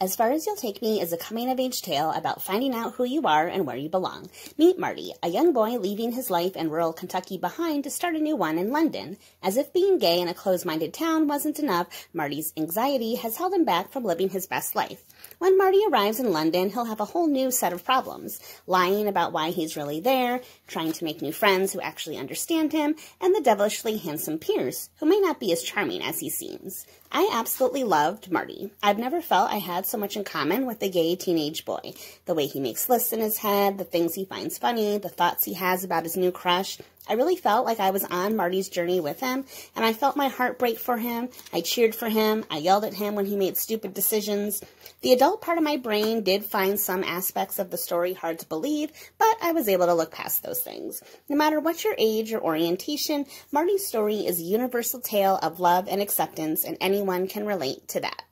As Far as You'll Take Me is a coming of age tale about finding out who you are and where you belong. Meet Marty, a young boy leaving his life in rural Kentucky behind to start a new one in London. As if being gay in a closed minded town wasn't enough, Marty's anxiety has held him back from living his best life. When Marty arrives in London, he'll have a whole new set of problems lying about why he's really there, trying to make new friends who actually understand him, and the devilishly handsome Pierce, who may not be as charming as he seems. I absolutely loved Marty. I've never felt I had so much in common with the gay teenage boy. The way he makes lists in his head, the things he finds funny, the thoughts he has about his new crush. I really felt like I was on Marty's journey with him, and I felt my heart break for him. I cheered for him. I yelled at him when he made stupid decisions. The adult part of my brain did find some aspects of the story hard to believe, but I was able to look past those things. No matter what your age or orientation, Marty's story is a universal tale of love and acceptance, and anyone can relate to that.